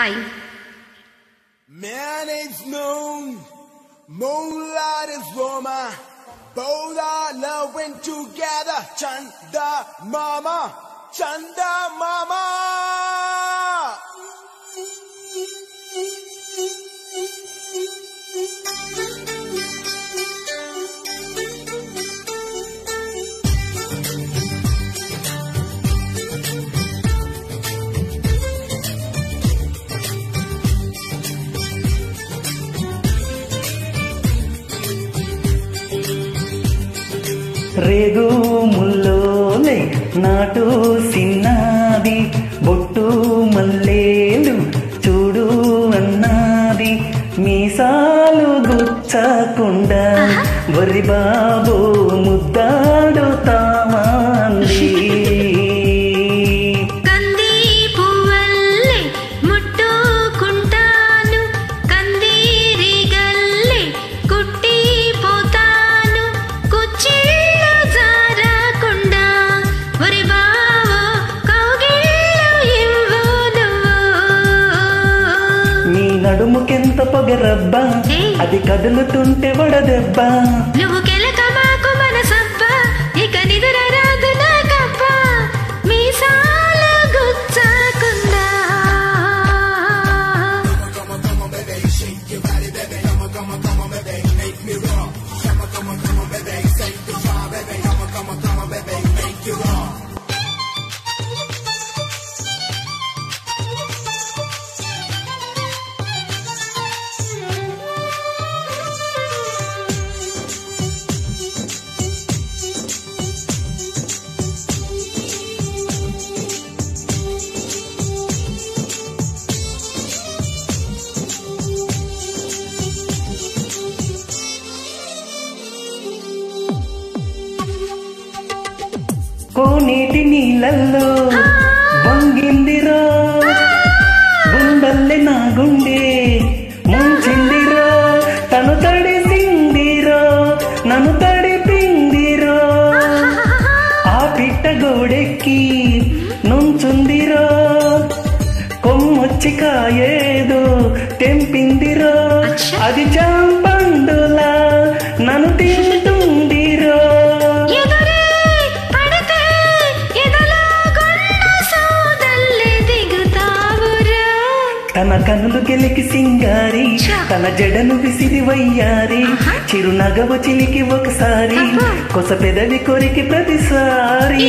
Hi Man is moon, moonlight is Roma. Both are loving together. Chanda mama, Chanda mama. రేగు ముల్లోలే నాటు సిన్నాది బొట్టు మల్లేలు చూడు అన్నాది. మీసాలు గుచ్చకుండా వరి బాబు ముద్దాడుతామాంది నడుముకెంత పొగరబ్బా. అది కదులుతుంటే వడదెబ్బా నువ్వు కోనేటి నీళ్ళల్లో వంగిందిరో. గుండల్లే నా గుండె ముంచిందిరో. తను తడిసిందిరో నన్ను తడిపిందిరో. ఆ పిట్ట గోడెక్కి నుంచుందిరో. కొమ్మొచ్చి కాయేదో తెంపిందిరో. అది చాంపండులా తన కనులు గెలికి సింగారి. తన జడను విసిరి వయ్యారి. చిరునగవు చిలికి ఒకసారి. కొస పెదవి కొరికి ప్రతిసారి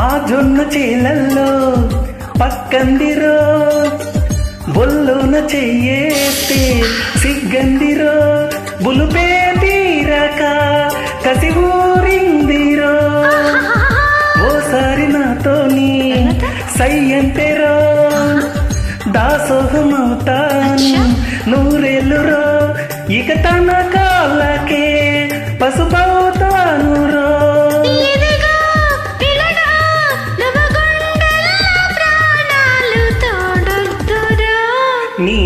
ఆ జొన్న చేలల్లో పక్కందిరో బొల్లున చెయ్యేస్తే సిగ్గందిరో బులుపే తీరక కసి ఊరిందిరో ఓసారి నాతోని సై అంటేరో దాసోహమవుతాను. నూరేళ్ళురో ఇక తన కాళ్ళకే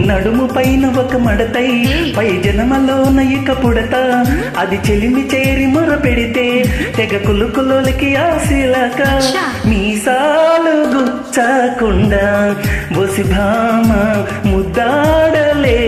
నడుము పైన ఒక మడతై పై జనమలోన ఇక పుడత అది చెలిమి చేరి మొర పెడితే తెగ కులుకులోలికి ఆశలక అచ్చా. మీసాలు గుచ్చకుండా బొసి భామ ముద్దాడలే